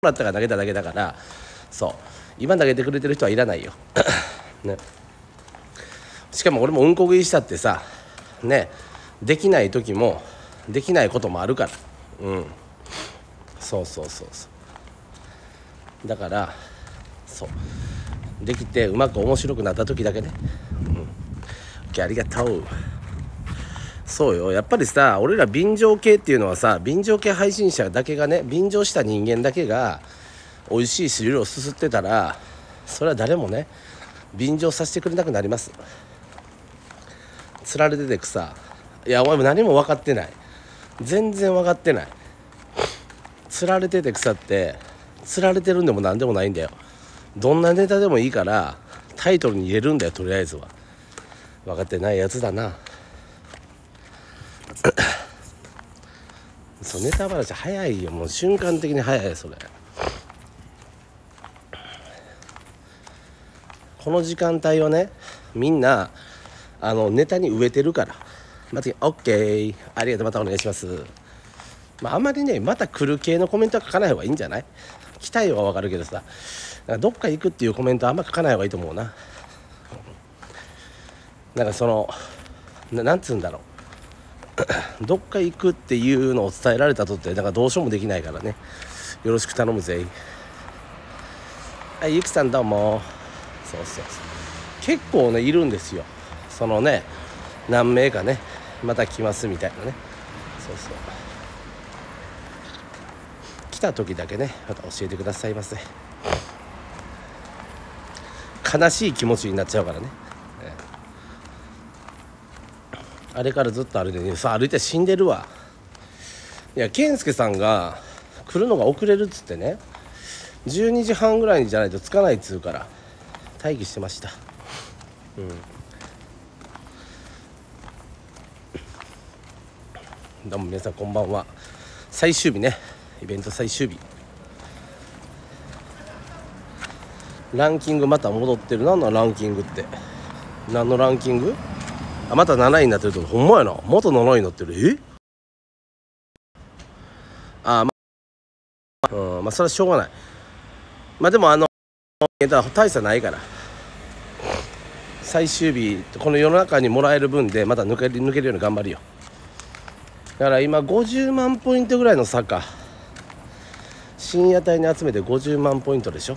らったから投げただけだからそう。今投げてくれてる人はいらないよ。ね。しかも俺もうんこ食いしたってさね。できない時もできないこともあるから。うん。そうそうそうそう。だからそう。できてうまく面白くなった時だけね。うん。OK ありがとう。そうよ。やっぱりさ俺ら便乗系っていうのはさ便乗系配信者だけがね便乗した人間だけが美味しい汁をすすってたらそれは誰もね便乗させてくれなくなります。つられててくさ。いやお前も何も分かってない。全然分かってない。つられてて腐ってつられてるんでも何でもないんだよ。どんなネタでもいいからタイトルに入れるんだよとりあえずは。分かってないやつだな。そうネタ話早いよ。もう瞬間的に早いそれ。この時間帯はねみんなあのネタに植えてるから。また OK ありがとう。またお願いします。まあ、あんまりねまた来る系のコメントは書かない方がいいんじゃない？来たいはわかるけどさ。どっか行くっていうコメントはあんま書かない方がいいと思うな。なんかそのななんつうんだろう。どっか行くっていうのを伝えられたとってなんかどうしようもできないからね。よろしく頼むぜ。はいゆきさんどうも。そうそうそう。結構ねいるんですよ。そのね何名かねまた来ますみたいなね。そうそう。来た時だけねまた教えてくださいませ。悲しい気持ちになっちゃうからね、えあれからずっと歩いてさ歩いて死んでるわ。いや健介さんが来るのが遅れるっつってね12時半ぐらいじゃないと着かないっつうから待機してました。うん。どうも皆さんこんばんは。最終日ね。イベント最終日。ランキングまた戻ってる。何のランキングって？何のランキング？あまた7位になってると？ほんまやな。また7位になってる。え？あまあうんまあそれはしょうがない。まあでもあの大差ないから。最終日この世の中にもらえる分でまた抜け抜けるように頑張るよ。だから今50万ポイントぐらいの差か。深夜帯に集めて50万ポイントでしょ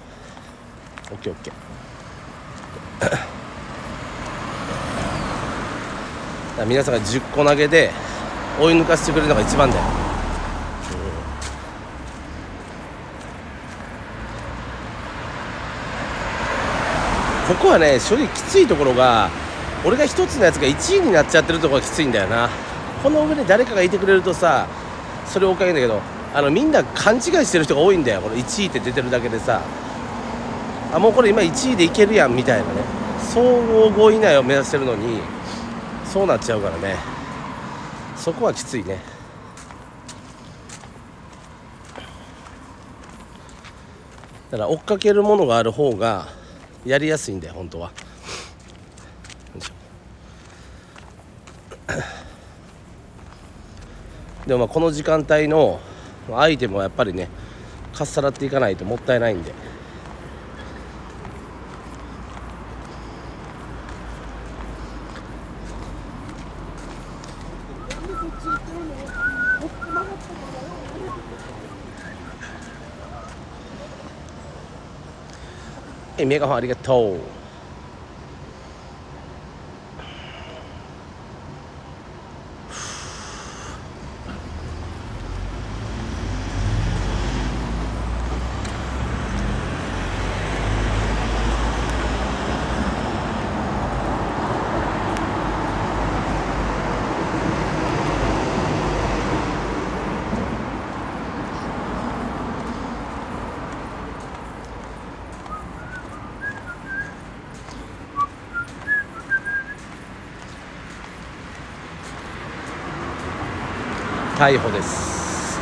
？OKOK 皆さんが10個投げで追い抜かしてくれるのが一番だよ、うん、ここはね正直きついところが俺が一つのやつが1位になっちゃってるところがきついんだよな。この上で誰かがいてくれるとさそれおかげだけどあのみんな勘違いしてる人が多いんだよ。この1位って出てるだけでさ。あもうこれ今1位でいけるやんみたいなね。総合5位以内を目指してるのにそうなっちゃうからねそこはきついねだから追っかけるものがある方がやりやすいんだよ本当は。でもまあこの時間帯のアイテムはやっぱりねかっさらっていかないともったいないんで。はい、メガホンあ逮捕です。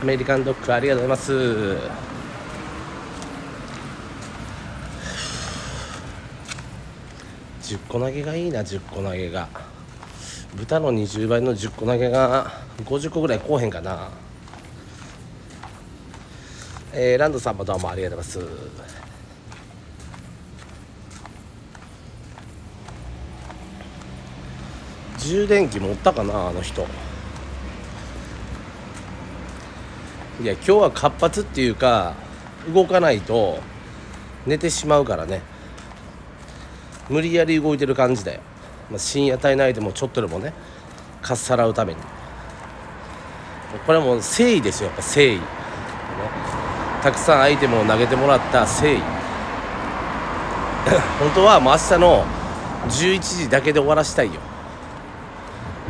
アメリカンドッグありがとうございます。10個投げがいいな10個投げが。豚の20倍の10個投げが50個ぐらいこうへんかな。えー、ランドさんもどうもありがとうございます。充電器持ったかなあの人。いや今日は活発っていうか動かないと寝てしまうからね。無理やり動いてる感じだよ、まあ、深夜帯内でもちょっとでもねかっさらうために。これはもう誠意ですよやっぱ誠意、ね、たくさんアイテムを投げてもらった誠意。本当はもう明日の11時だけで終わらしたいよ。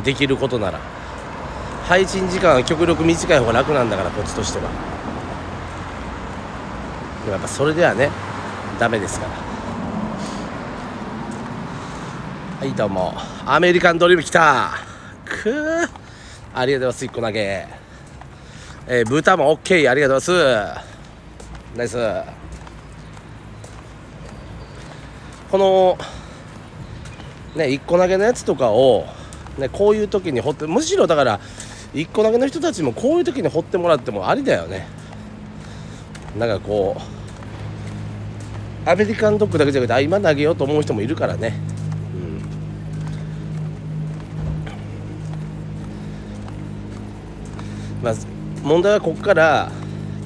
できることなら。配信時間は極力短い方が楽なんだからこっちとしては。でもやっぱそれではねダメですから。はいどうも。アメリカンドリーム来た。くー。ありがとうございます1個投げえー、豚も OK ありがとうございます。ナイス。このね1個投げのやつとかをねこういう時に掘ってむしろだから1個投げの人たちもこういう時に掘ってもらってもありだよね。なんかこうアメリカンドッグだけじゃなくてあ今投げようと思う人もいるからね。うん。まあ、問題はここから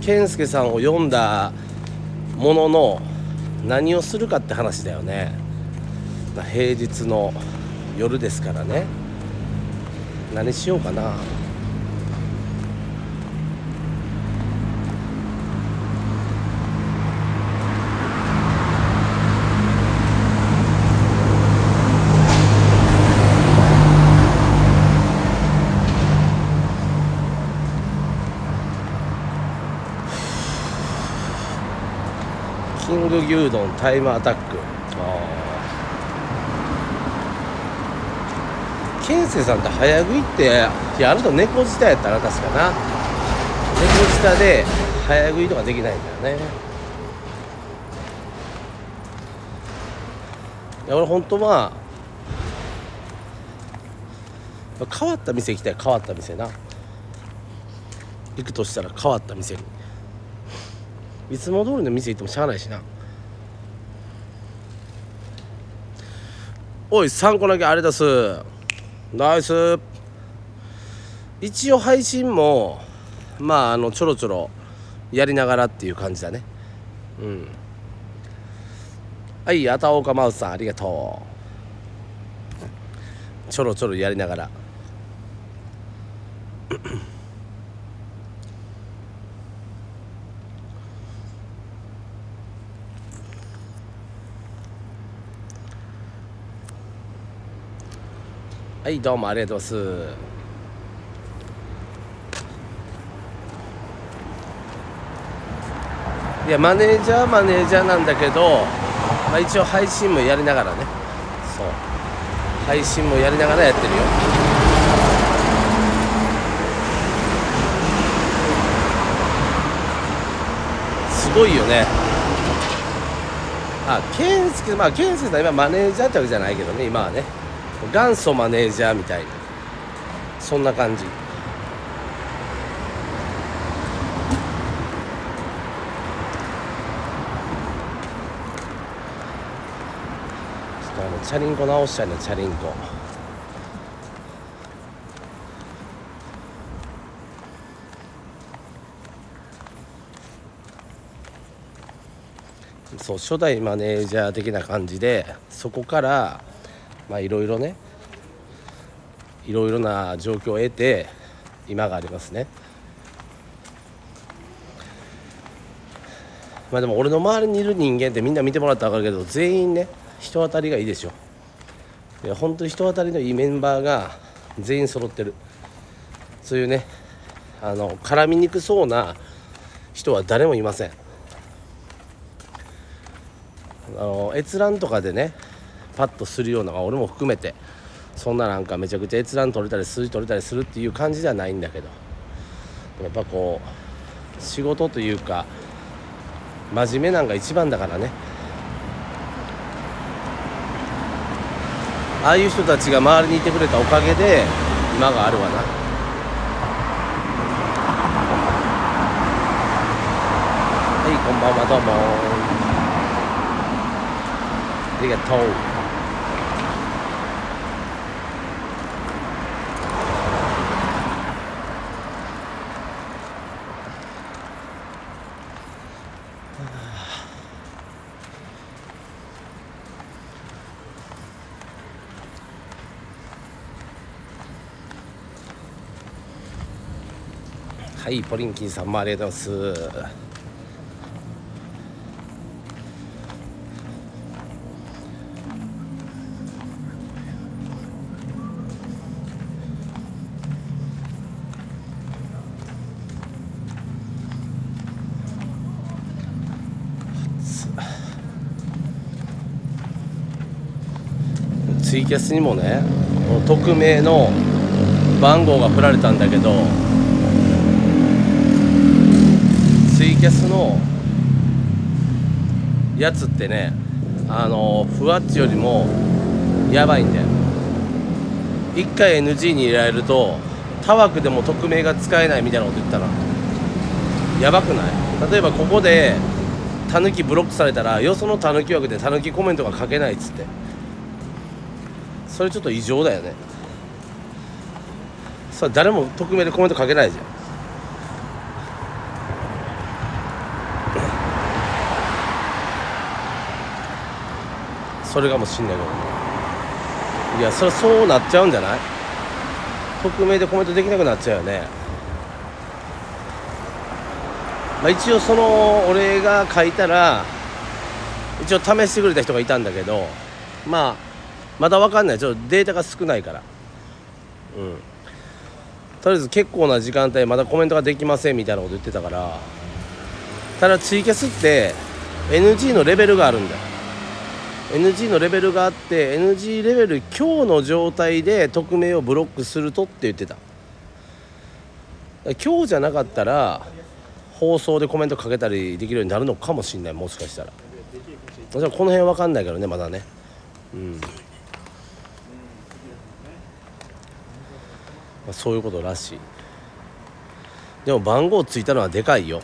健介さんを読んだものの何をするかって話だよね。平日の夜ですからね。何しようかな。キング牛丼タイムアタック。健生さんって早食いっていやあの人猫舌やったら確かな。猫舌で早食いとかできないんだよね。いや俺本当は変わった店行きたい変わった店な。行くとしたら変わった店に。いつも通りの店行ってもしゃあないしな。おい3個だけあれだす。ナイス。一応配信もまああのちょろちょろやりながらっていう感じだね。うん。はいあたおかマウスさんありがとう。ちょろちょろやりながら。はいどうもありがとうございます。いやマネージャーマネージャーなんだけど、まあ、一応配信もやりながらね。そう。配信もやりながらやってるよ。すごいよね。あ健介まあ健介さん今マネージャーってわけじゃないけどね今はね。元祖マネージャーみたいな。そんな感じ。ちょっとあのチャリンコ直したいなチャリンコ。そう初代マネージャー的な感じでそこからまあいろいろねいろいろな状況を得て今がありますね。まあでも俺の周りにいる人間ってみんな見てもらったら分かるけど全員ね人当たりがいいでしょ。いや本当に人当たりのいいメンバーが全員揃ってる。そういうねあの絡みにくそうな人は誰もいません。あの閲覧とかでねパッとするような俺も含めてそんななんかめちゃくちゃ閲覧取れたり数字取れたりするっていう感じではないんだけどやっぱこう仕事というか真面目なんが一番だからね。ああいう人たちが周りにいてくれたおかげで今があるわな。はいこんばんはどうも。ありがとう。はいポリンキンさんもありがとうございます。ツイキャスにもね匿名の番号が振られたんだけどツイキャスのやつってねあのふわっちよりもやばいんだよ。1回 NG に入れられると他枠でも匿名が使えないみたいなこと言ったらやばくない？例えばここでタヌキブロックされたらよそのタヌキ枠でタヌキコメントが書けないっつって。それちょっと異常だよね。それ誰も匿名でコメント書けないじゃん。それかもしんないけどね。いやそれそうなっちゃうんじゃない？匿名でコメントできなくなっちゃうよね。まあ一応その俺が書いたら一応試してくれた人がいたんだけどまあまだ分かんない。ちょっとデータが少ないから。うん。とりあえず結構な時間帯まだコメントができませんみたいなこと言ってたから。ただツイキャスって NG のレベルがあるんだよ。NG のレベルがあって NG レベル強の状態で匿名をブロックするとって言ってた。今日じゃなかったら放送でコメントかけたりできるようになるのかもしれない。もしかしたら。この辺分かんないけどねまだね。うん。まあ、そういうことらしい。でも番号ついたのはでかいよ。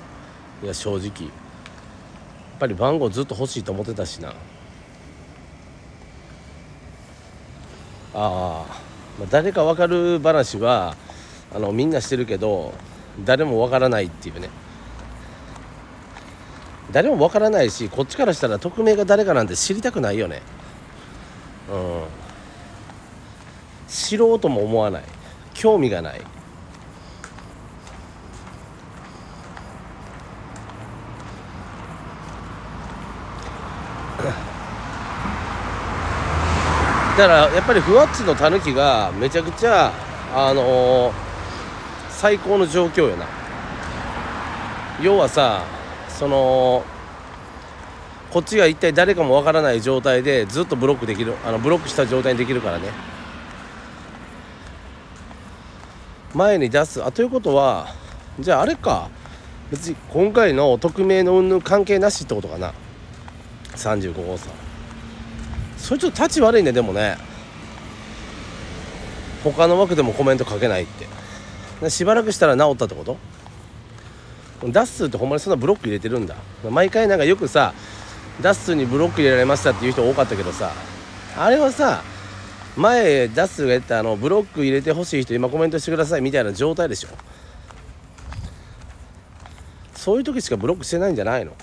いや正直。やっぱり番号ずっと欲しいと思ってたしな。あ、まあ、誰か分かる話はあのみんなしてるけど誰も分からないっていうね。誰も分からないしこっちからしたら匿名が誰かなんて知りたくないよね。うん。知ろうとも思わない。興味がない。だからやっぱりふわっちのたぬきがめちゃくちゃあのー、最高の状況よな。要はさそのこっちが一体誰かもわからない状態でずっとブロックできるあのブロックした状態にできるからね。前に出す。あということはじゃああれか。別に今回の匿名の云々関係なしってことかな。35号さん。それちょっと立ち悪いねでもね。他の枠でもコメント書けないって。しばらくしたら治ったってこと？ダッスってほんまにそんなブロック入れてるんだ。毎回なんかよくさダッスにブロック入れられましたっていう人多かったけどさ。あれはさ前ダッスが言ったあのブロック入れてほしい人今コメントしてくださいみたいな状態でしょ。そういう時しかブロックしてないんじゃないの？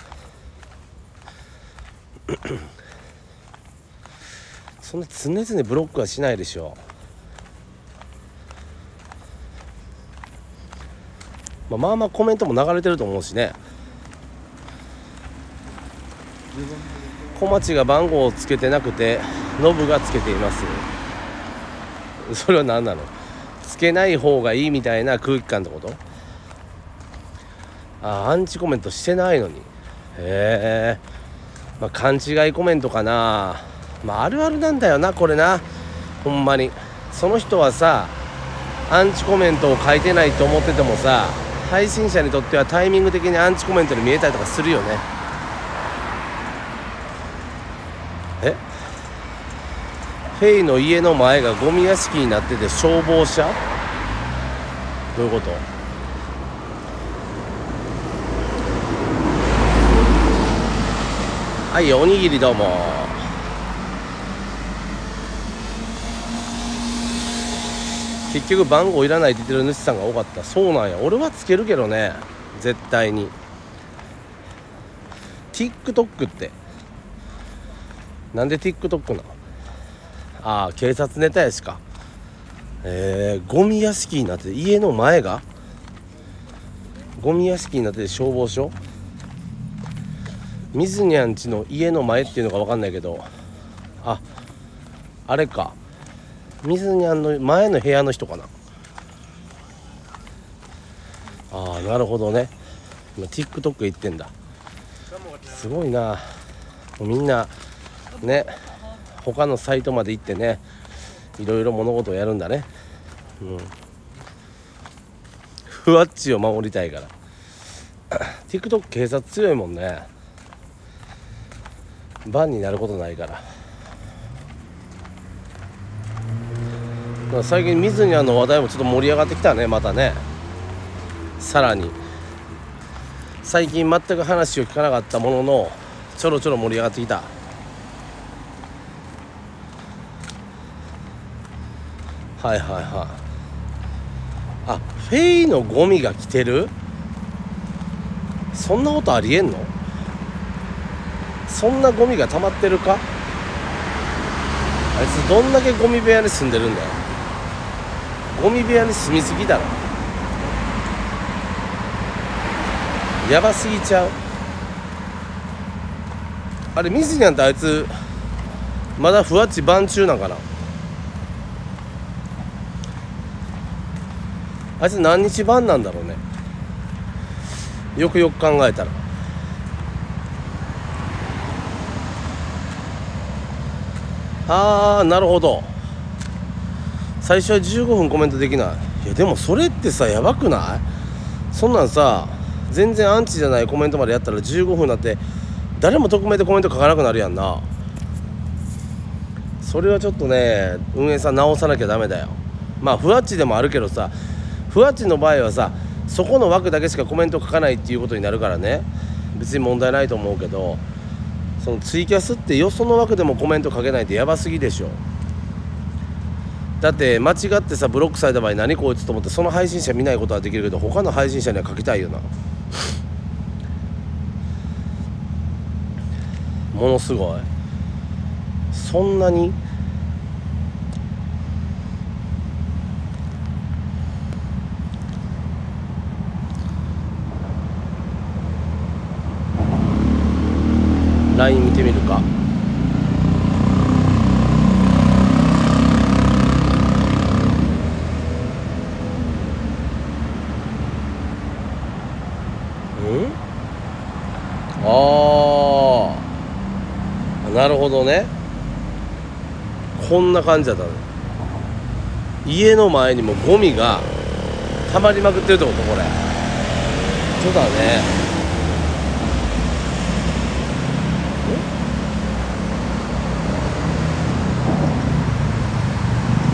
そんな常々ブロックはしないでしょまあ、まあまあコメントも流れてると思うしね。小町が番号をつけてなくてノブがつけています。それは何なの？つけない方がいいみたいな空気感ってこと？あアンチコメントしてないのに。へえ。まあ勘違いコメントかな。まああるあるなんだよなこれな。ほんまに。その人はさアンチコメントを書いてないと思っててもさ配信者にとってはタイミング的にアンチコメントに見えたりとかするよね。え？フェイの家の前がゴミ屋敷になってて消防車？どういうこと？はいおにぎりどうも。結局番号いらないって言ってる主さんが多かった。そうなんや。俺はつけるけどね。絶対に。TikTok って。なんで TikTok なああ警察ネタやしか。えー、ゴミ屋敷になって家の前が？ゴミ屋敷になってて消防署？水にゃんちの家の前っていうのか分かんないけど。ああれか。水にゃんの前の部屋の人かな。ああなるほどね。今 TikTok 行ってんだ。すごいな。みんなね他のサイトまで行ってねいろいろ物事をやるんだね。うん。ふわっちを守りたいから。TikTok 警察強いもんね。バンになることないから。最近水にあの話題もちょっと盛り上がってきたねまたね。さらに。最近全く話を聞かなかったもののちょろちょろ盛り上がってきた。はいはいはい。あフェイのゴミが来てる？そんなことありえんの？そんなゴミが溜まってるか？あいつどんだけゴミ部屋に住んでるんだよ。ゴミ部屋に住みすぎだろ。やばすぎちゃう。あれ水にゃんってあいつまだふわっち晩中なんかな。あいつ何日晩なんだろうね。よくよく考えたら。ああなるほど。最初は15分コメントできない。いやでもそれってさやばくない？そんなんさ全然アンチじゃないコメントまでやったら15分になって誰も匿名でコメント書かなくなるやんな。それはちょっとね運営さん直さなきゃダメだよ。まあふわっちでもあるけどさふわっちの場合はさそこの枠だけしかコメント書かないっていうことになるからね。別に問題ないと思うけどそのツイキャスってよその枠でもコメント書けないってやばすぎでしょ。だって間違ってさブロックされた場合何こいつと思ってその配信者見ないことはできるけど他の配信者には書きたいよな。ものすごい。そんなに？LINE 見てみるかうんああなるほどねこんな感じだったね家の前にもゴミが溜まりまくってるってことこれ。そうだね。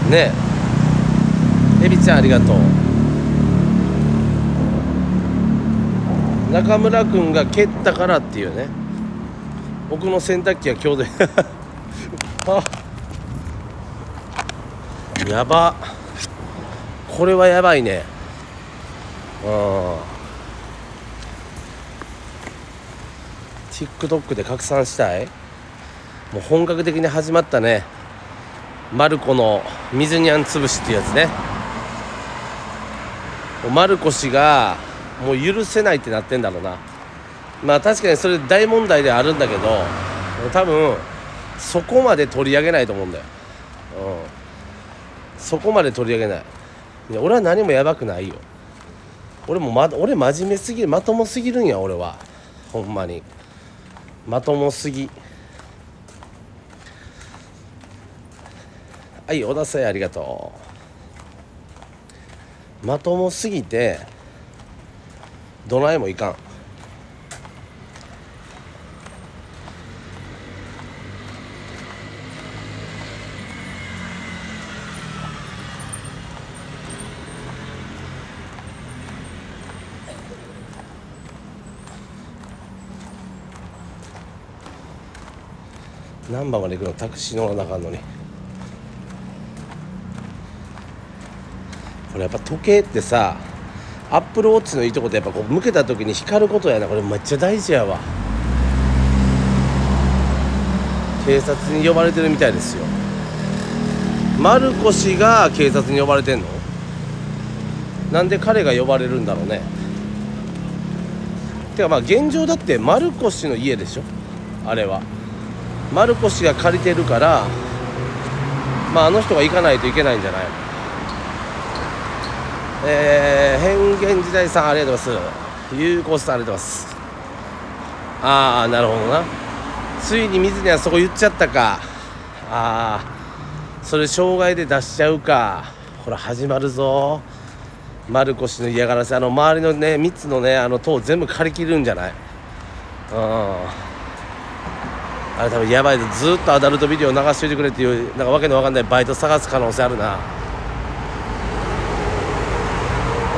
ねえ。びちゃんありがとう。中村君が蹴ったからっていうね。僕の洗濯機は今日であやば。これはやばいね。うん TikTok で拡散したい？もう本格的に始まったね。マルコの水にゃん潰しっていうやつね。マルコ氏がもう許せないってなってんだろうな。まあ確かにそれ大問題ではあるんだけど多分そこまで取り上げないと思うんだよ、そこまで取り上げない。いや俺は何もやばくないよ。俺も、ま、俺真面目すぎるまともすぎるんや俺は。ほんまに。まともすぎ。はい小田さんありがとう。まともすぎてどないもいかん。何番まで行くのタクシー乗らなあかんのに。これやっぱ時計ってさアップルウォッチのいいとこってやっぱこう向けた時に光ることやな。これめっちゃ大事やわ。警察に呼ばれてるみたいですよ。マルコ氏が警察に呼ばれてんの？なんで彼が呼ばれるんだろうね。てかまあ現状だってマルコ氏の家でしょ？あれは。マルコ氏が借りてるからまああの人が行かないといけないんじゃない？えー、変幻時代さんありがとうございます。ゆうこさんありがとうございます。ああなるほどな。ついに水にはそこ言っちゃったか。ああそれ障害で出しちゃうか。ほら始まるぞ。マルコ氏の嫌がらせ。あの周りのね3つのねあの塔全部借り切るんじゃない？うん。あれ多分やばいでずっとアダルトビデオ流しといてくれっていうなんかわけのわかんないバイト探す可能性あるな。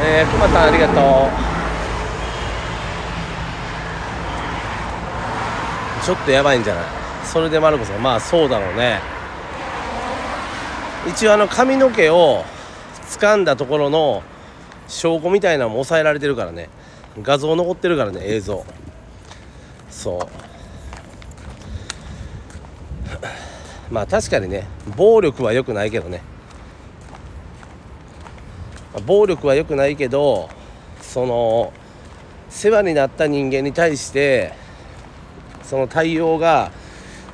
えー、くまさんありがとう。ちょっとやばいんじゃない？それでマルコさんまあそうだろうね。一応あの髪の毛を掴んだところの証拠みたいなのも抑えられてるからね。画像残ってるからね映像。そう。まあ確かにね暴力は良くないけどね。暴力は良くないけどその世話になった人間に対してその対応が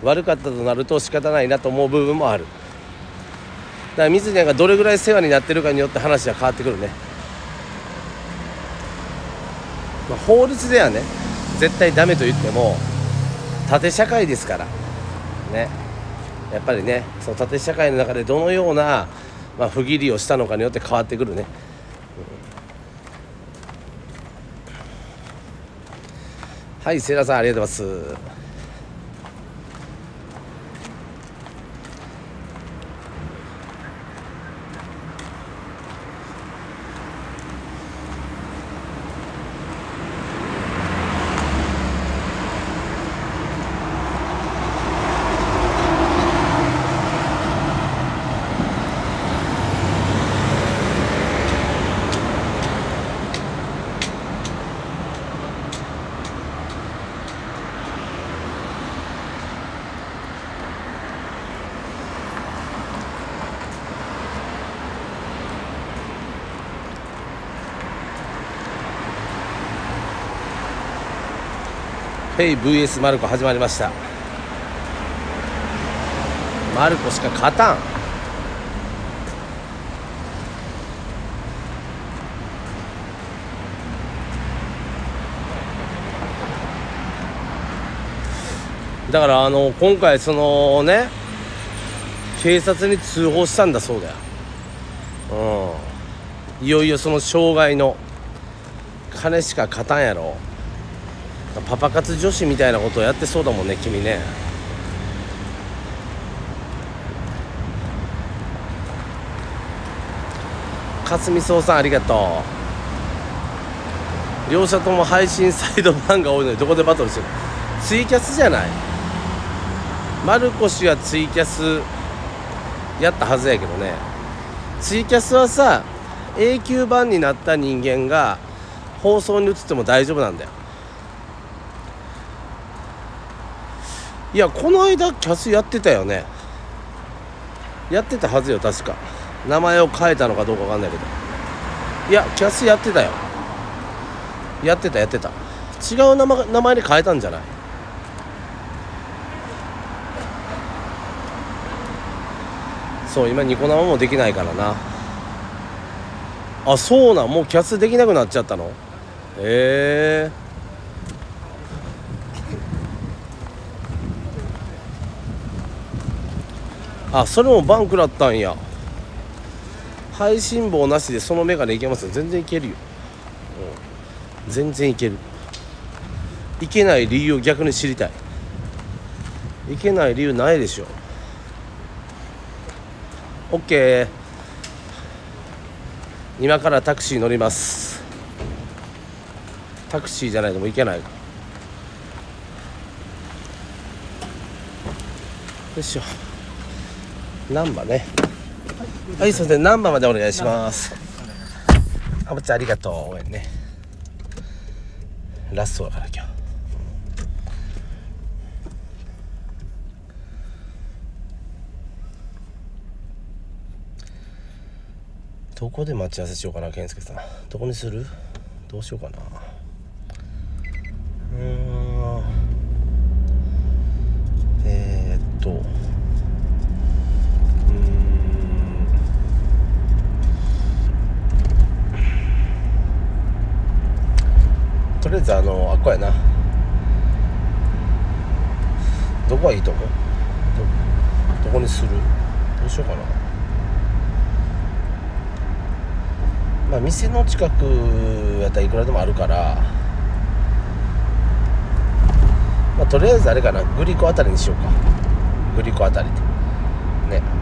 悪かったとなると仕方ないなと思う部分もある。だから水谷がどれぐらい世話になってるかによって話は変わってくるね、まあ、法律ではね絶対ダメと言っても縦社会ですから。ね。やっぱりねその縦社会の中でどのようなまあ、不義理をしたのかによって変わってくるね、うん、はいセイラさんありがとうございます。ヘイ VS マルコ始まりました。マルコしか勝たん。だからあの今回そのね警察に通報したんだそうだよ。うん。いよいよその障害の金しか勝たんやろ。パパ活女子みたいなことをやってそうだもんね君ね。勝美壮さんありがとう。両者とも配信サイドファンが多いのにどこでバトルする？ツイキャスじゃない。マルコ氏はツイキャスやったはずやけどね。ツイキャスはさ永久版になった人間が放送に移っても大丈夫なんだよ。いやこの間キャスやってたよね。やってたはずよ確か。名前を変えたのかどうか分かんないけど。いやキャスやってたよ。やってたやってた。違う名前名前に変えたんじゃない？そう今ニコ生もできないからな。あそうなもうキャスできなくなっちゃったの？へえ。あそれもバンクだったんや。配信棒なしでそのメガネいけますよ。全然いけるよ、うん、全然いける。いけない理由を逆に知りたい。いけない理由ないでしょ。OK 今からタクシー乗ります。タクシーじゃないともう行けない。よいしょ。難波ね。はいすいません難波までお願いします。あぶちゃんありがとう。応援ね。ラストだから今日。どこで待ち合わせしようかな健介さん。どこにする？どうしようかな。うん。えー、っとうーんとりあえずあのあっこやな。どこがいいと思う？どこにする？どうしようかな。まあ店の近くやったらいくらでもあるから。まあとりあえずあれかな。グリコあたりにしようか。グリコあたりで。ね。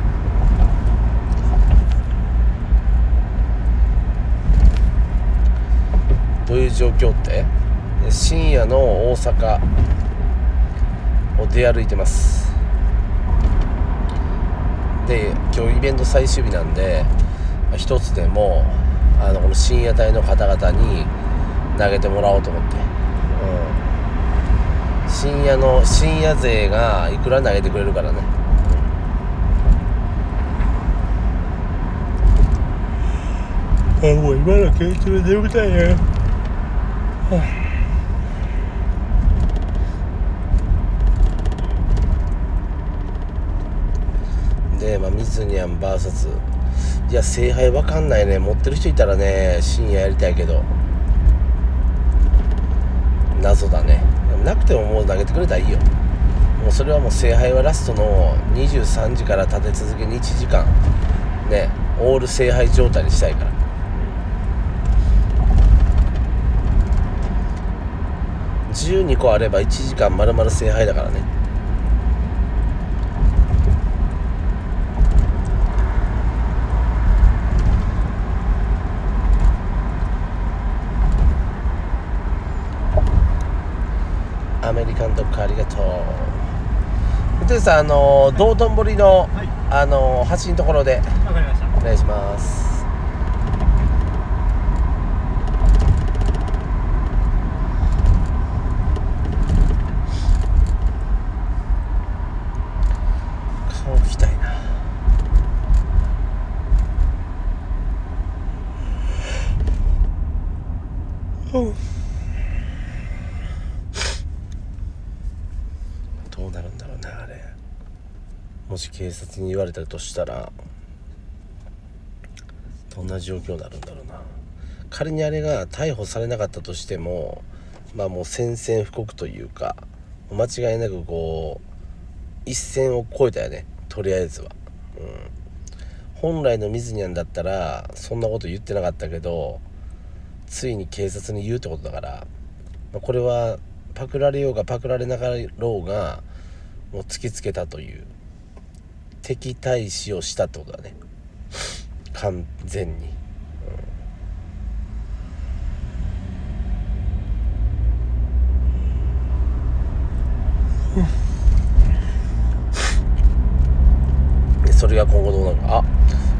どういう状況って？深夜の大阪を出歩いてます。で今日イベント最終日なんで一つでもあのこの深夜帯の方々に投げてもらおうと思って、うん、深夜の深夜勢がいくら投げてくれるからね。あもう今の研究で眠たいね、で、まあ、ミズニャン VS いや聖杯わかんないね。持ってる人いたらね深夜やりたいけど。謎だね。なくてももう投げてくれたらいいよ。もうそれはもう聖杯はラストの23時から立て続けに1時間。ねオール聖杯状態にしたいから。12個あれば1時間丸々聖杯だからね。アメリカンドッグありがとう。でさんあの道頓堀の、はい。あの橋のところでわかりました。お願いします顔拭きたいなうんどうなるんだろうねあれもに言われたとしたらどんな状況になるんだろうな。仮にあれが逮捕されなかったとしてもまあもう宣戦布告というか間違いなくこう一線を越えたよね。とりあえずは、うん、本来の水にゃんだったらそんなこと言ってなかったけどついに警察に言うってことだから、まあこれはパクられようがパクられなかろうがもう突きつけたという敵対視をしたってことだね。完全に、うん。でそれが今後どうなるかあ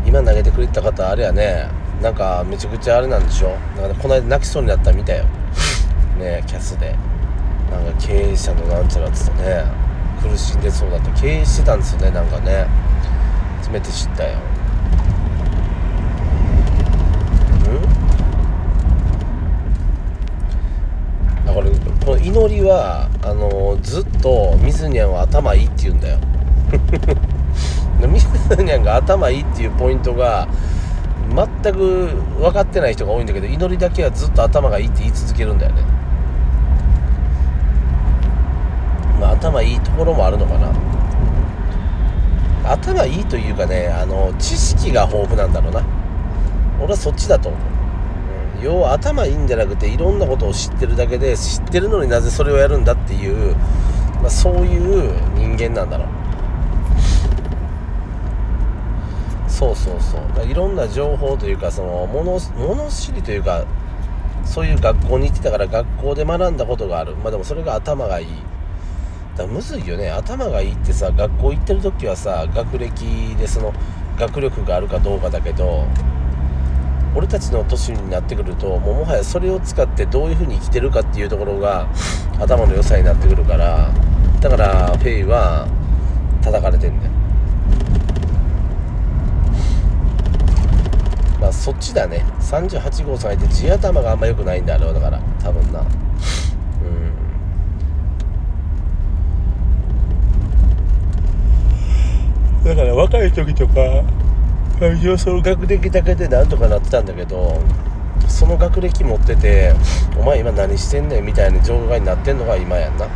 今投げてくれた方あれやね。なんかめちゃくちゃあれなんでしょ？なんかこの間泣きそうになったみたいよ。ねキャスで。なんか経営者のなんちゃらっつってね。苦しんでそうだった。経営してたんですよねなんかね。初めて知ったよ。うん？だからこの祈りはあのずっと水にゃんは頭いいって言うんだよ。水にゃんが頭いいっていうポイントが全く分かってない人が多いんだけど祈りだけはずっと頭がいいって言い続けるんだよね。まあ頭いいところもあるのかな。頭いいというかねあの知識が豊富なんだろうな。俺はそっちだと思う、うん、要は頭いいんじゃなくていろんなことを知ってるだけで知ってるのになぜそれをやるんだっていう、まあ、そういう人間なんだろう。そうそうそう。いろんな情報というかその物物知りというかそういう学校に行ってたから学校で学んだことがある。まあでもそれが頭がいい。だむずいよね。頭がいいってさ学校行ってる時はさ学歴でその学力があるかどうかだけど俺たちの年になってくるともうもはやそれを使ってどういう風に生きてるかっていうところが頭の良さになってくるからだからフェイは叩かれてんだよ。まあそっちだね。38号さんいて地頭があんま良くないんだあれはだから。多分な。だから若い時とか学歴だけでなんとかなってたんだけどその学歴持っててお前今何してんねんみたいな状態になってんのが今やんな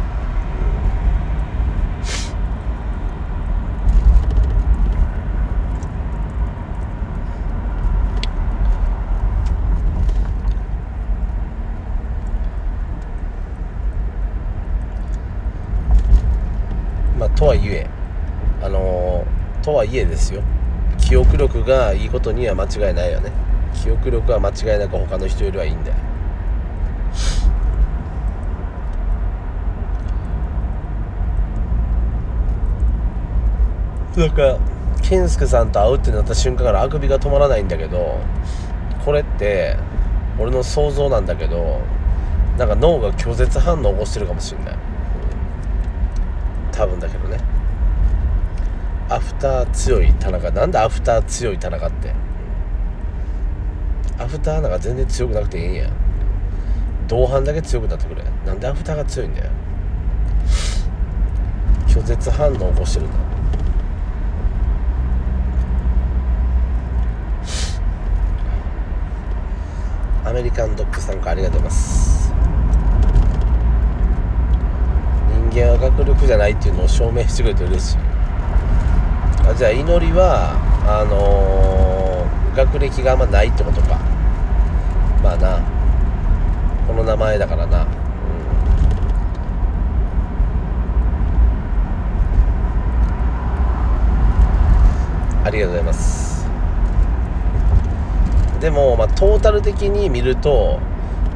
まあとはいえあのー、とはいえですよ。記憶力がいいことには間違いないよね。記憶力は間違いなく他の人よりはいいんだよ。なんか健介さんと会うってなった瞬間からあくびが止まらないんだけどこれって俺の想像なんだけどなんか脳が拒絶反応を起こしてるかもしれない。多分だけどね。アフター強い田中。なんでアフター強い田中って？アフターなんか全然強くなくていいんや。同伴だけ強くなってくれ。なんでアフターが強いんだよ。拒絶反応を起こしてるんだ。アメリカンドッグさんからありがとうございます。人間は学力じゃないっていうのを証明してくれて嬉しい。じゃあ祈りはあのー、学歴があんまないってことか。まあな。この名前だからな、ありがとうございます。でも、まあ、トータル的に見ると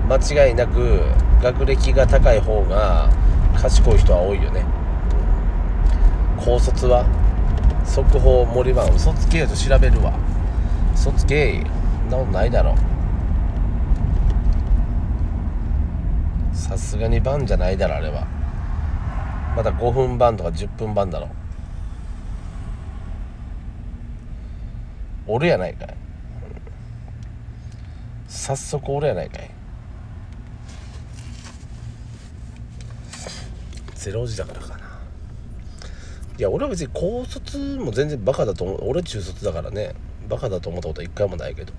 間違いなく学歴が高い方が賢い人は多いよね。高卒は速報森は嘘つけよと調べるわ。嘘つけ。そんなことないだろ。さすがに番じゃないだろあれは。まだ5分番とか10分番だろ。俺やないかい、早速俺やないかい。ゼロ時だからか。いや俺は別に高卒も全然バカだと思う。俺中卒だからね。バカだと思ったことは一回もないけど、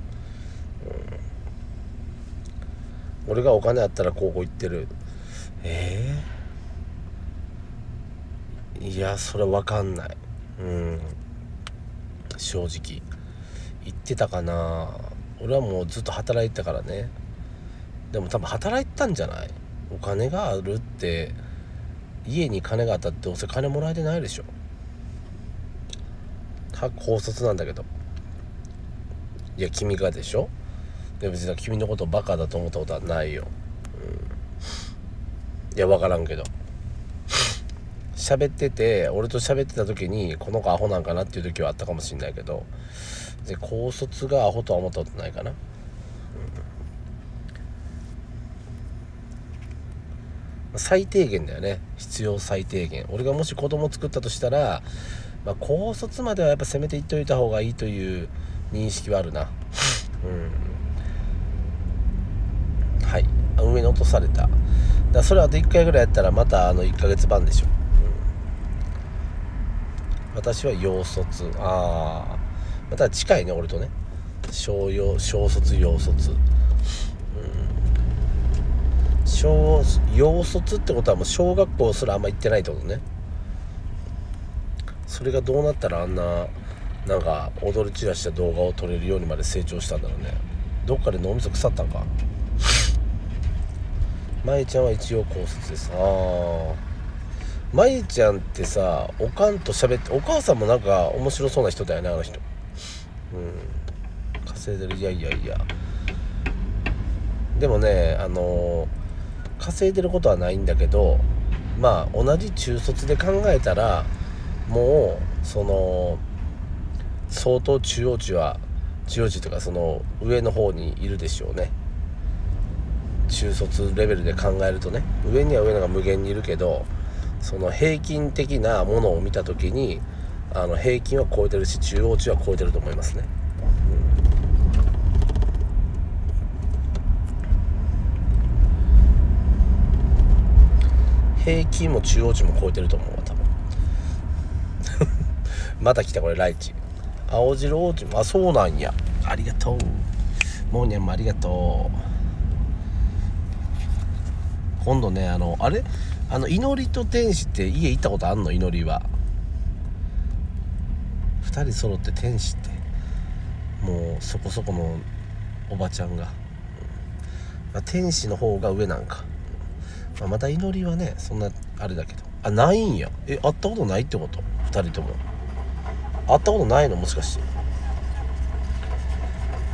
うん、俺がお金あったら高校行ってる。ええー、いやそれ分かんない。うん。正直。行ってたかな。俺はもうずっと働いてたからね。でも多分働いてたんじゃない？お金があるって。家に金があったってどうせ金もらえてないでしょ。は高卒なんだけど。いや君がでしょ。で別に君のことバカだと思ったことはないよ、うん、いや分からんけど。喋ってて俺と喋ってた時にこの子アホなんかなっていう時はあったかもしんないけど。で高卒がアホとは思ったことないかな。最低限だよね。必要最低限。俺がもし子供作ったとしたら、まあ、高卒まではやっぱ攻めていっといた方がいいという認識はあるな。うん。はい。上に落とされた。だそれあと1回ぐらいやったらまたあの1ヶ月半でしょ、うん、私は洋卒。ああまた近いね俺とね。小小卒洋卒。小幼卒ってことはもう小学校すらあんま行ってないってことね。それがどうなったらあんななんか踊り散らした動画を撮れるようにまで成長したんだろうね。どっかで脳みそ腐ったんか？舞ちゃんは一応高卒です。ああ舞ちゃんってさおかんと喋ってお母さんもなんか面白そうな人だよねあの人。うん。稼いでる。いやいやいや。でもねあのー稼いでることはないんだけどまあ同じ中卒で考えたらもうその相当中央値は中央値とかその上の方にいるでしょうね中卒レベルで考えるとね上には上のが無限にいるけどその平均的なものを見た時にあの平均は超えてるし中央値は超えてると思いますね。平均も中央値も超えてると思うわ多分。また来たこれライチ。青白王子もあそうなんや。ありがとう。モーニャンもありがとう。今度ねあのあれ？あの祈りと天使って家行ったことあんの？祈りは。2人揃って天使って。もうそこそこのおばちゃんが、まあ、天使の方が上なんか、まあ、また祈りはねそんなあれだけど。あないんや。え会ったことないってこと？2人とも。会ったことないの？もしかして。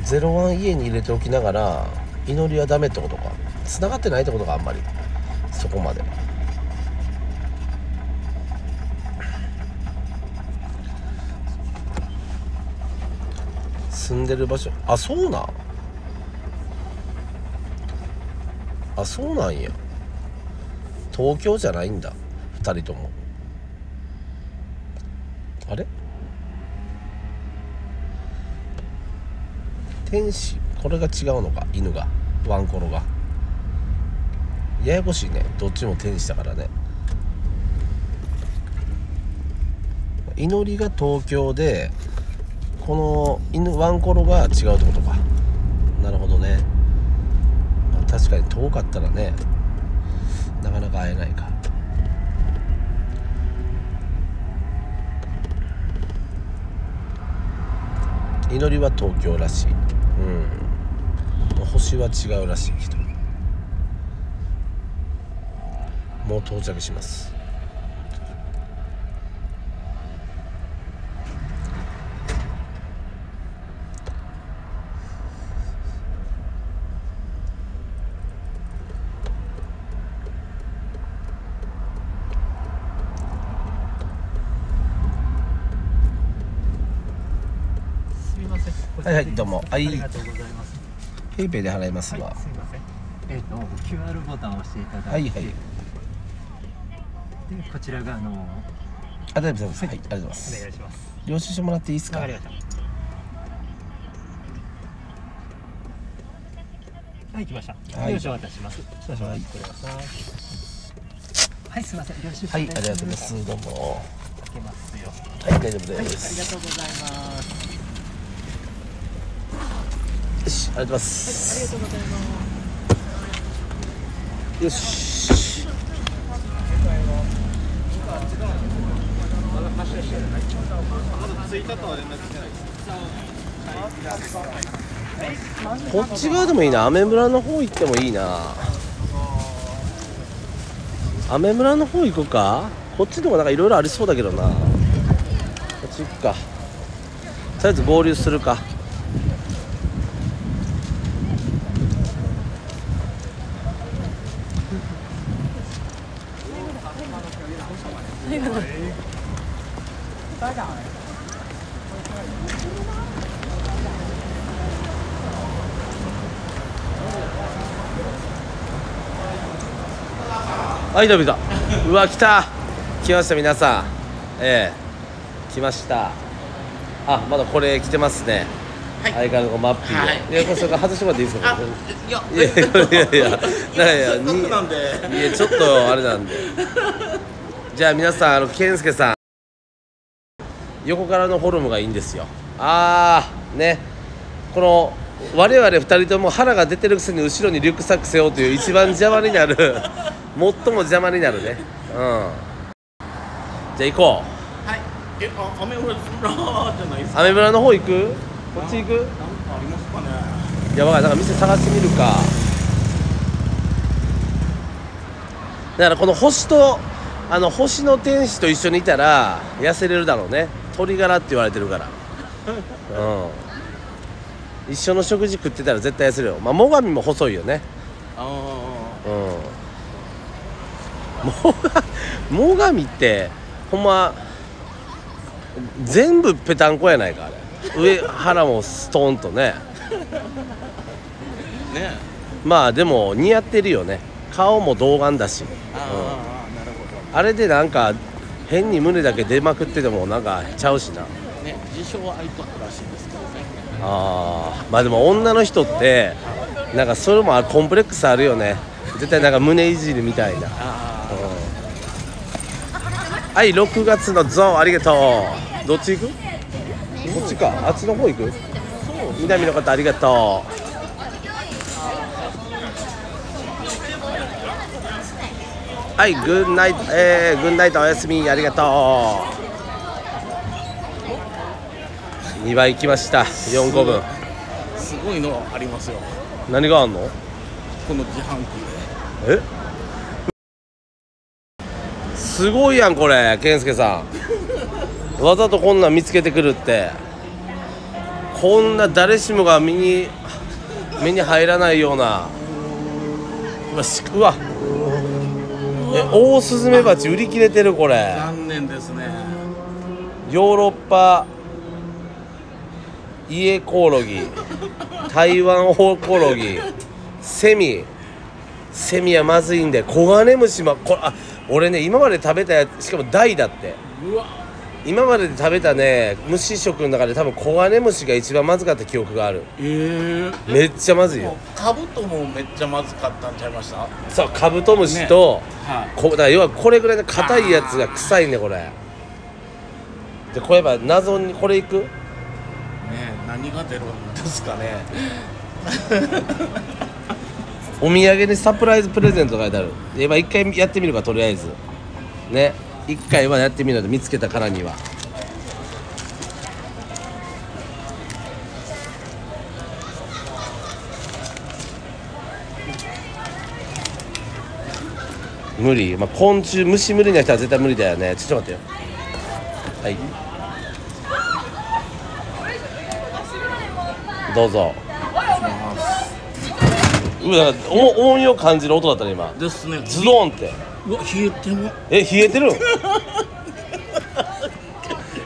01家に入れておきながら祈りはダメってことか。繋がってないってことかあんまり。そこまで。住んでる場所。あそうなん？あそうなんや。東京じゃないんだ。2人とも。あれ？天使？これが違うのか？犬が。ワンコロが。ややこしいね。どっちも天使だからね。祈りが東京でこの犬ワンコロが違うってことか。なるほどね、まあ、確かに遠かったらね。なかなか会えないか。祈りは東京らしい。うん。星は違うらしい人。もう到着します。はいはいどうもはいありがとうございます。ペイペイで払いますわ、はい、すみません。えっ、と QR ボタンを押していただいて、はいはいでこちらがあのあ大丈夫ですはい、ありがとうございまおす願いします。領収書もらっていいですか？わかりました。はい、来ました。はい領収書渡します。少々おはい待ちください。はい、すみません。領収書はいあでりがとうございますどうも開けますよ。はい大丈夫はい、ありです、がとうございます。よしありがとうございまありが、とうございます。よし。こっち側でもいいな。アメ村の方行ってもいいな。アメ村の方行こうか。こっちでもなんかいろいろありそうだけどな。こっち行くか。とりあえず合流するか。はいどうもどうわ来た。来ました皆さん。ええ。来ました。あまだこれ来てますね、相変わらずマッピーを、はい。いやこれそれから外してもらっていいですか？あ、いや、いやいやいやいや。いやちょっとあれなんで。じゃあ皆さんあの健介さん。横からのフォルムがいいんですよ。ああね。この我々二人とも腹が出てるくせに後ろにリュックサック背負うという一番邪魔になる最も邪魔になるね。うん。じゃあ行こう。はい。え、あ、雨降るらじゃないですか？アメ村の方行く？こっち行く？なんかありますかね？いやばい。なんか店探してみるか。だからこの星とあの星の天使と一緒にいたら痩せれるだろうね。鶏ガラって言われてるから。うん。一緒の食事食ってたら絶対痩せるよ。まあ最上も細いよね。あうん もがみってほんま全部ぺたんこやないかあれ。上腹もストンとね。ね。まあでも似合ってるよね。顔も童顔だし。ああ、なるほあれでなんか変に胸だけ出まくっててもなんかちゃうしな。どね自称はアイパッドらしいですけどね。あー。まあでも女の人ってなんかそれもあコンプレックスあるよね絶対なんか胸いじるみたいな。あはい6月のゾーンありがとう。どっち行く？こっちか。あっちの方行く？南の方ありがとう。はいグッナイトえー、グッナイトおやすみありがとう。2倍来ました。4個分。あすごいのありますよ。何があんの？この自販機え？すごいやんこれ健介さん。わざとこんなん見つけてくるって。こんな誰しもが目に目に入らないような。うわえオオスズメバチ売り切れてるこれ。残念ですね。ヨーロッパイエコオロギ台湾オコオロギセミセミはまずいんでコガネムシもこれあ俺ね今まで食べたやつしかも大だって。うわ。今までで食べたね虫食の中で多分コガネムシが一番まずかった記憶がある。ええめっちゃまずいよ。カブトもめっちゃまずかったんちゃいました？そうカブトムシと、はい。こだから要はこれぐらいの硬いやつが臭いねこれ。でこれやっぱ謎にこれいく？ね何が出るんですかね お土産にサプライズプレゼント書いてある。で今一回やってみるかとりあえず。ね。一回はやってみるので見つけたからには。無理、まあ、昆虫虫無理な人は絶対無理だよね。ちょっと待ってよ。はい。どうぞ。うわなんかお重みを感じる音だったね今。ですね。ズドンって。うわ冷えてもえ冷えてるん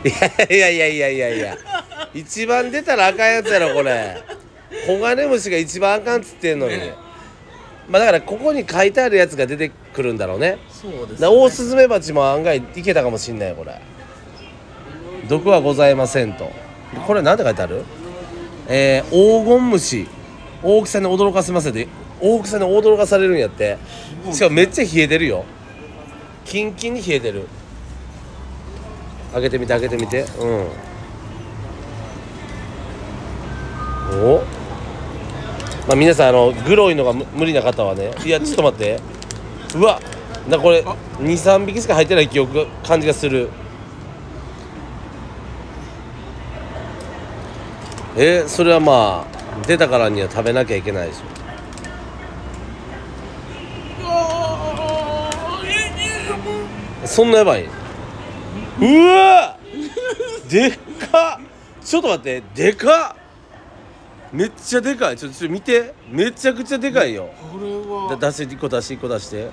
いやいやいやいやいや。いや一番出たらあかんやつやろこれ。コガネムシが一番あかんっつってんのに、ね。まあだからここに書いてあるやつが出てくるんだろうね。そうですだからオオスズメバチも案外いけたかもしんないよこれ。毒はございませんと。これ何て書いてある？えー、黄金虫大きさに驚かせますで大きさに驚かされるんやって。しかもめっちゃ冷えてるよ。キンキンに冷えてる。開けてみて開けてみて。うん。お。まあ皆さんあのグロいのが無無理な方はね。いやちょっと待って。うわ。なこれ23匹しか入ってない記憶が感じがする。えーそれはまあ出たからには食べなきゃいけないでしょそんなやばい。うわ！でっか！ちょっと待って。でか！っめっちゃでかい。ちょちょ見て。めちゃくちゃでかいよ。これは。だ出して1個出して1個出して。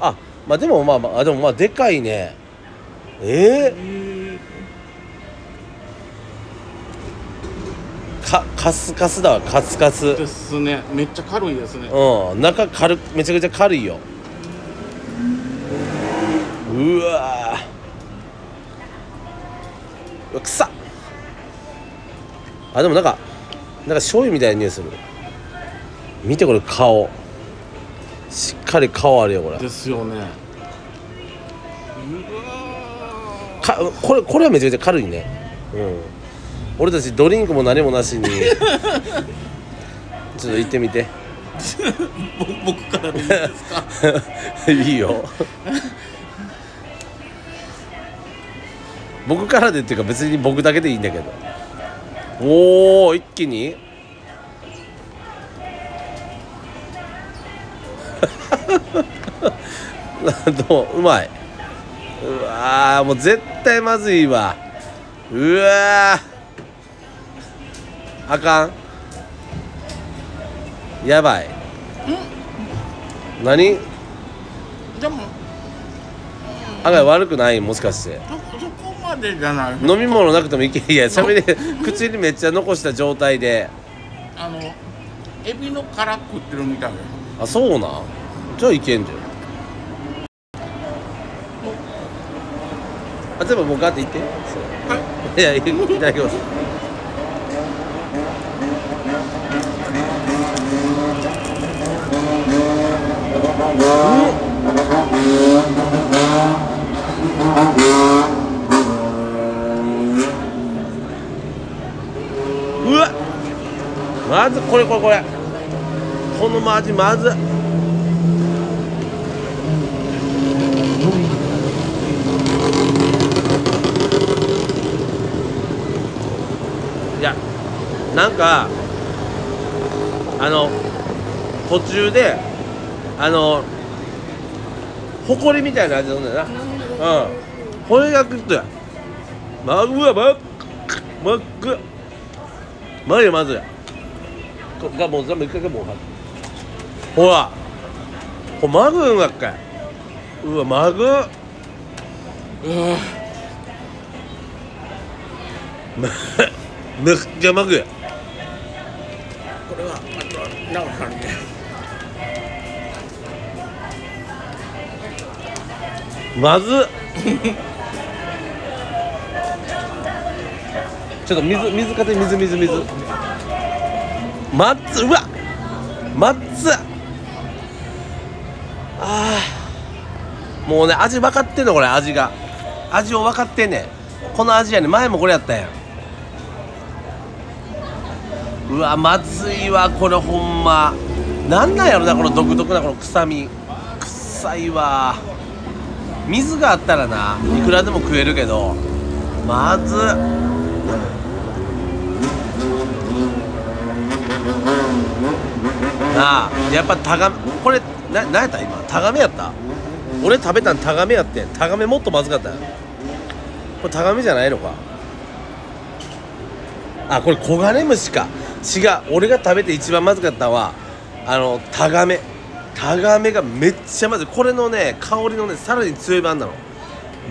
あまあでもまあまああでもまあでかいね。えー、かカスカスだわカスカスですね。めっちゃ軽いですね。うん。中軽めちゃくちゃ軽いよ。うわー。うわ臭っあでもなんかなんか醤油みたいな匂いする。見てこれ顔。しっかり顔あるよこれ。ですよね。かこれこれはめちゃくちゃ軽いね。うん俺たちドリンクも何もなしに。ちょっと行ってみて。ぼ僕からでいいですか？いいよ。僕からでっていうか別に僕だけでいいんだけど。おお一気に。どううまい。うわーもう絶対まずいわ。うわーあかん。やばい。何？でも案外悪くない？もしかして。そそこまでじゃない。飲み物なくてもいけいやしゃべり口にめっちゃ残した状態で。あのエビの殻食ってるみたい。あそうなん？じゃあいけんじゃん。あ全部もうガーっていって。はいやいただきますうわまずこれこれこれ。このマジまず。いやなんかあの途中であのほこりみたいな味なんだよな。うん。これが食ってまうわまっまっく。まずいまずいこがもう全部一回もうほら。これマグんがっかいうわマグめめっちゃマグや。これはあとなおさんにまず。ちょっと水水かて水水。水まっつうわ。まっつあー。もうね味分かってんのこれ味が。味を分かってんねん。この味やね前もこれやったやん。うわまずいわこれほんま。なんなんやろなこの独特なこの臭み。臭いわ。水があったらないくらでも食えるけどまず。っなあやっぱタガメこれな何やった？今タガメやった？俺食べたんタガメやってタガメもっとまずかったこれタガメじゃないのか？あこれコガネムシか。違う。俺が食べて一番まずかったのはあのタガメタガメがめっちゃまずいこれのね香りのねさらに強い版なの。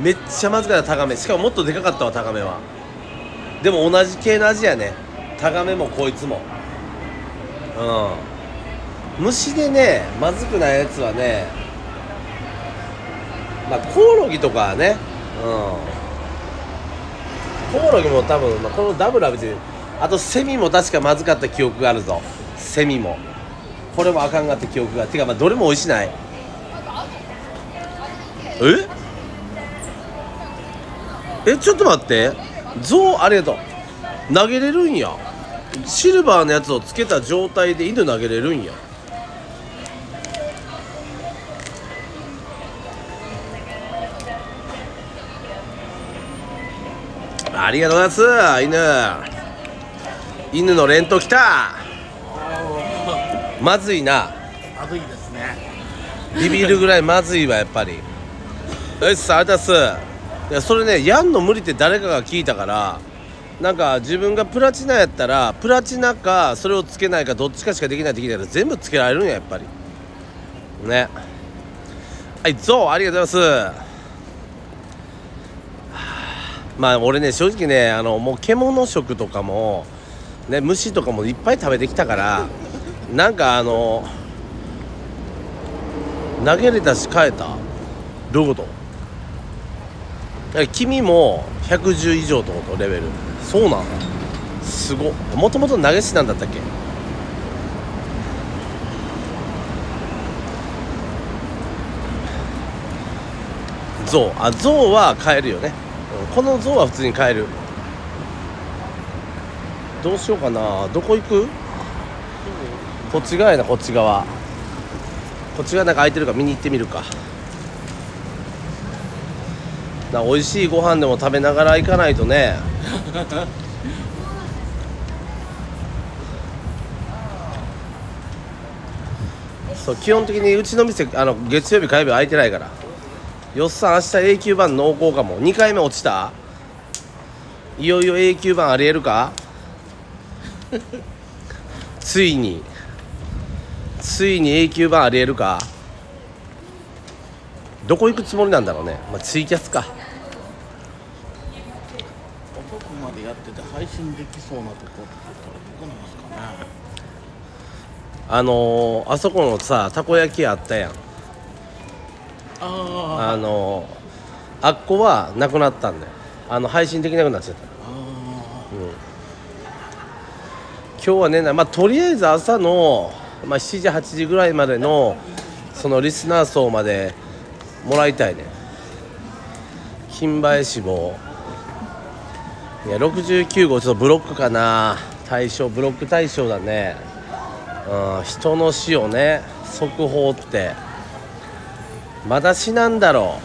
めっちゃまずかったタガメ。しかももっとでかかったわタガメは。でも同じ系の味やね。タガメもこいつも。うん。虫でねまずくないやつはねまあコオロギとかねうん。コオロギも多分、まあ、このダブルは別にあとセミも確かまずかった記憶があるぞ。セミも。これもあかんがって記憶がてかまあどれも美味しない。え？えちょっと待って。象ありがとう。投げれるんや。シルバーのやつをつけた状態で犬投げれるんや。ありがとうございます犬。犬の連投きた。まずいな。まずいですね。ビビるぐらいまずいわやっぱり。よしさありがとうございます。いやそれねやんの無理って誰かが聞いたからなんか自分がプラチナやったらプラチナかそれをつけないかどっちかしかできないって聞いたら全部つけられるんややっぱり。ね。はいゾウありがとうございます。はあまあ俺ね正直ねあのもう獣食とかもね虫とかもいっぱい食べてきたからなんかあの投げれたし変えた？どういうこと？君も110以上ってこと？レベル。そうなん？すご。もともと投げ師なんだったっけ？象あ象は買えるよね、この象は普通に買える。どうしようかな。どこ行く？こっち側やなこっち側。こっち側なんか空いてるか見に行ってみるか。な美味しいご飯でも食べながら行かないとね。そう基本的にうちの店あの月曜日火曜日空いてないから。よっさん明日 A 級版濃厚かも。2回目落ちた？いよいよ A 級版ありえるか？ついに。ついに A 級版ありえるか。どこ行くつもりなんだろうね、まあ、ツイキャスか。遅くまでやってて配信できそうなとこ。って言ったらどこなんですかねあのーあそこのさたこ焼きあったやん。ああのーあっこはなくなったんだよ。あの配信できなくなっちゃった。あ今日はねまあとりあえず朝の、まあ、7時8時ぐらいまでのそのリスナー層までもらいたいね。金梅志望いや69号ちょっとブロックかな。対象ブロック対象だね。うん人の死をね速報って。まだ死なんだろ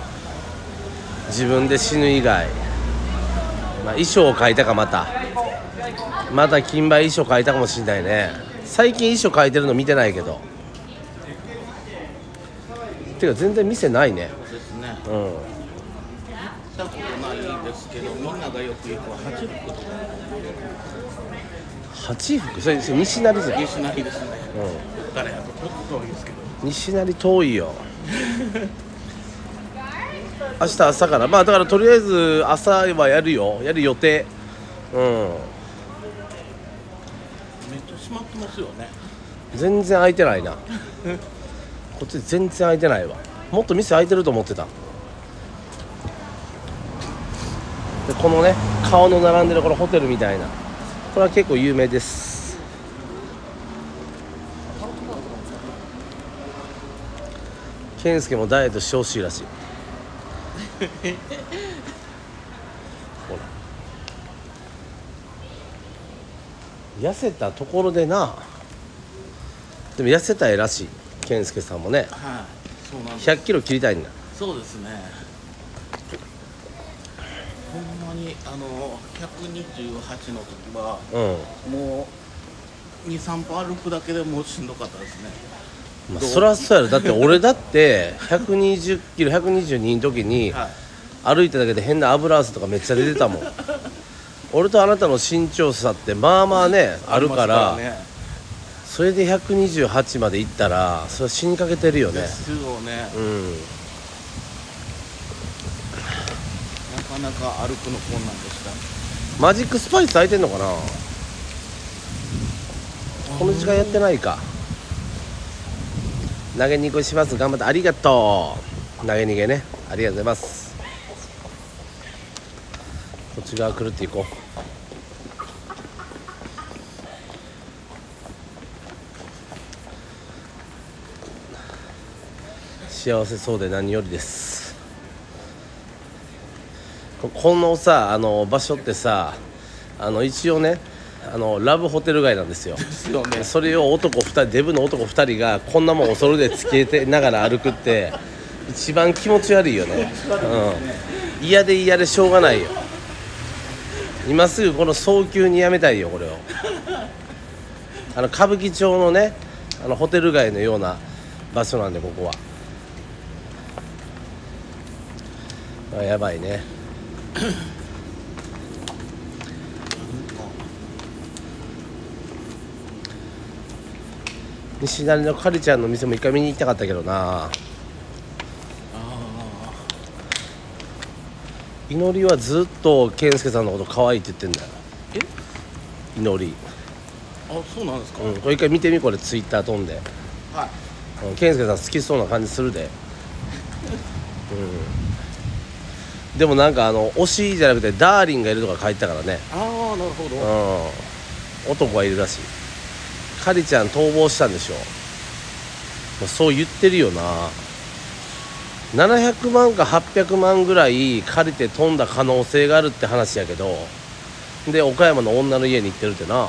う。自分で死ぬ以外。まあ衣装を書いたかまた。また金梅衣装書いたかもしれないね。最近衣装書いてるの見てないけど。てか全然店ないね。あですね。うん。行ったことないですけどみんながよく行く八福。とか八福？それそれ西成じゃん、うん、西成ですね。ここからやとちょっと遠いですけど。西成遠いよ明日朝から。まあだからとりあえず朝はやるよ。やる予定。うんめっちゃ閉まってますよね。全然空いてないな。こっち全然空いてないわ。もっと店開いてると思ってた。でこのね顔の並んでるこのホテルみたいな。これは結構有名です。健介もダイエットしてほしいらしい ほら痩せたところでな。でも痩せたいらしい健介さんもね。はいそうなんです。100キロ切りたいんだ。そうですね。ほんまにあの128の時はうん。もう23歩歩くだけでもうしんどかったですね。まあ、そりゃそうやろ。だって俺だって120キロ122の時にはい。歩いただけで変な油汗とかめっちゃ出てたもん俺とあなたの身長差ってまあまあねあるからね。それで128までいったらそれは死にかけてるよね。ですよね。うん。なかなか歩くの困難でした。マジックスパイス空いてんのかな？この時間やってないか。投げにくいします。頑張って。ありがとう。投げ逃げね。ありがとうございますこっち側来るっていこう。幸せそうで何よりです。ここのさあの場所ってさあの一応ねあのラブホテル街なんですよ。ね。それを男2人デブの男2人がこんなもん恐るでつけてながら歩くって一番気持ち悪いよね、うん、嫌で嫌でしょうがないよ今すぐこの早急にやめたいよこれを。あの歌舞伎町のねあのホテル街のような場所なんでここは。あやばいね。西成のカリちゃんの店も一回見に行きたかったけどな祈りはずっと健介さんのこと可愛いって言ってんだよ。祈り。あそうなんですか、うんこれ一回見てみこれツイッター飛んで。はい。うん健介さん好きそうな感じするで。うん。でもなんかあの推しじゃなくてダーリンがいるとか書いてたからね。ああなるほど、うん。男がいるらしい。カリちゃん逃亡したんでしょ。まあそう言ってるよな700万か800万ぐらい借りて飛んだ可能性があるって話やけどで岡山の女の家に行ってるってな。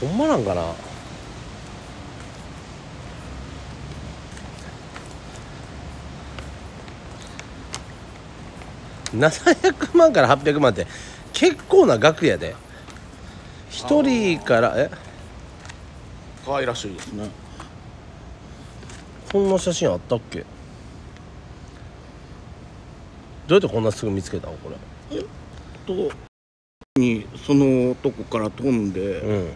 ほんまなんかな。700万から800万って結構な額やで。一人からえ？可愛らしいですね。こんな写真あったっけ？どうやってこんなすぐ見つけたのこれ？とにそのとこから飛んで、うん。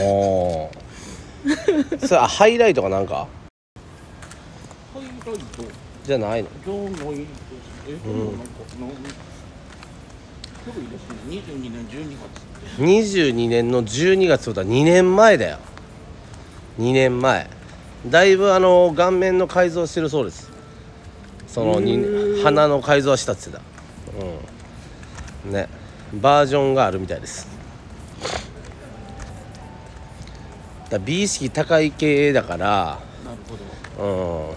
おー。それあハイライトかなんか？ハイライト。じゃないの？じゃないですえでもなんかなん古いですね。22年12月22年の12月ってことは2年前だよ。2年前。だいぶあの顔面の改造してるそうです。そのに鼻の改造はしたって言ってたうん。ね。バージョンがあるみたいです。だ美意識高い系だからなるほど。うん。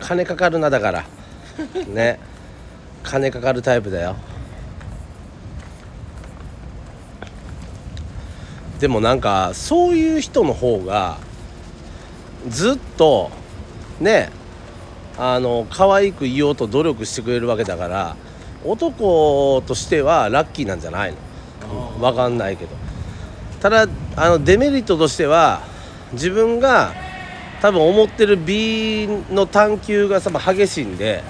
金かかるなだから。ね。金かかるタイプだよでもなんかそういう人の方がずっとねあの可愛く言おうと努力してくれるわけだから男としてはラッキーなんじゃないの？わかんないけど。ただあのデメリットとしては自分が多分思ってる美の探求がさ激しいんで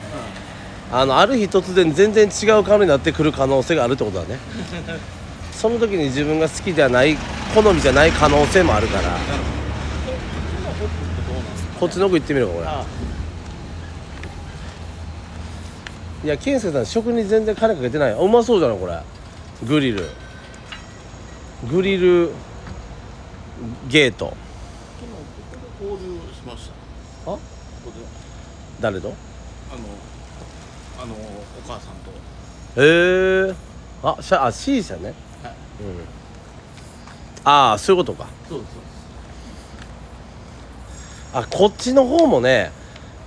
あのある日突然全然違う顔になってくる可能性があるってことだね その時に自分が好きではない好みじゃない可能性もあるから。こっちの奥行ってみろこれ。あいや健介さん食に全然金かけてない。あうまそうじゃないこれ。グリル。グリルゲート。昨日ここで交流しました。あ？ここで。誰と？あのあのお母さんと。へえあしゃあ C 社ね。はいああそういうことか。そうです。そうあこっちの方もね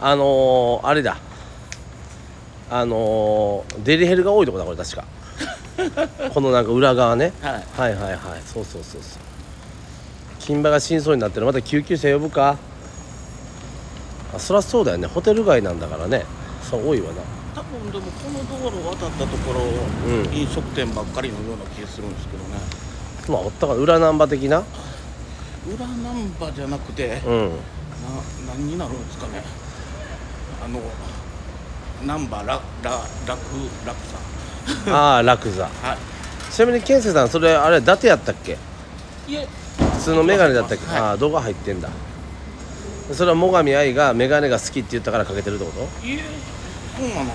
あのー、あれだ。あのー、デリヘルが多いとこだこれ確か。このなんか裏側ね。はい。はいはいはい。そうそうそうそう。金馬が死にそうになってる。また救急車呼ぶか。あそりゃそうだよね。ホテル街なんだからね。そう多いわな多分でもこの道路渡ったところ、うん。飲食店ばっかりのような気がするんですけどね。まあおったから裏ナンバ的な？裏ナンバじゃなくて、うん。な何になるんですかね。あのナンバララ楽楽さああラクザはちなみに健介さんそれあれ伊達やったっけ？いいえ。普通のメガネだったっけ、はい。ああ動画入ってんだ。それは最上愛がメガネが好きって言ったからかけてるってこと？いえそうなの？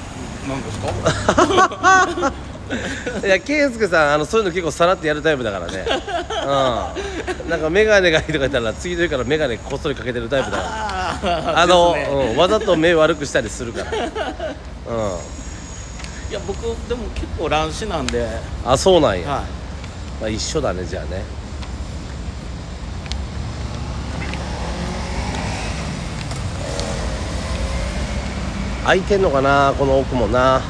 なんですか？いや健介さんあのそういうの結構さらってやるタイプだからね。うん。なんか眼鏡がいいとか言ったら次の日から眼鏡こっそりかけてるタイプだから。ああの、ね。うん、わざと目悪くしたりするから。うん。いや僕でも結構乱視なんで。はあそうなんや、い。まあ、一緒だねじゃあね開いてんのかなこの奥もな。ね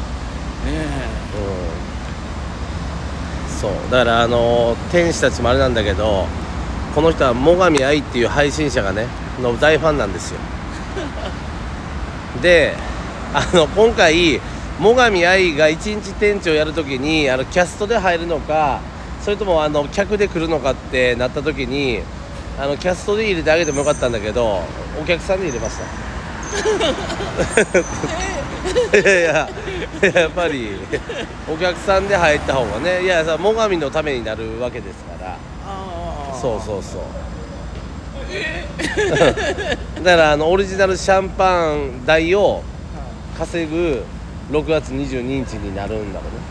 うん。そう。だからあの天使たちもあれなんだけどこの人は最上愛っていう配信者がねの大ファンなんですよ。であの今回最上愛が一日店長やるときにあのキャストで入るのかそれともあの客で来るのかってなった時にあのキャストで入れてあげてもよかったんだけどお客さんで入れましたいやいややっぱりお客さんで入った方がねいやさ最上のためになるわけですから。そうそうそう。だからあのオリジナルシャンパン代を稼ぐ6月22日になるんだろうね。